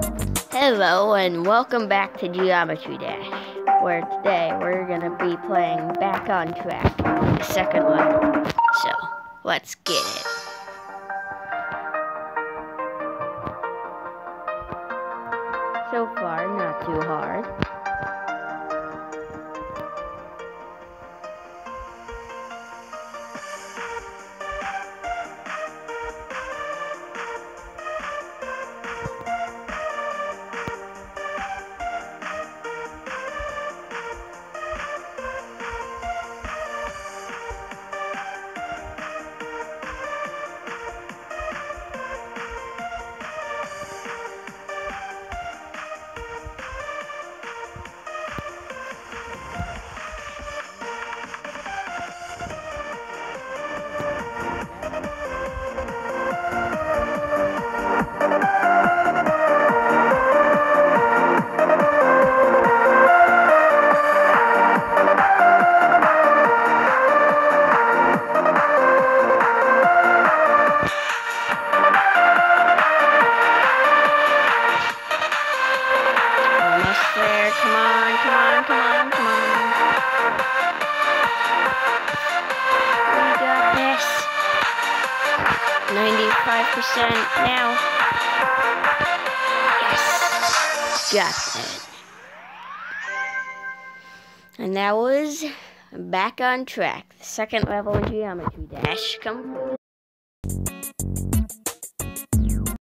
Hello and welcome back to Geometry Dash, where today we're going to be playing Back on Track, the second level. So, let's get it. So far, not too hard. There. Come on, come on, come on, come on. We got this. 95% now. Yes. Got it. And that was back on track. The second level in Geometry Dash complete.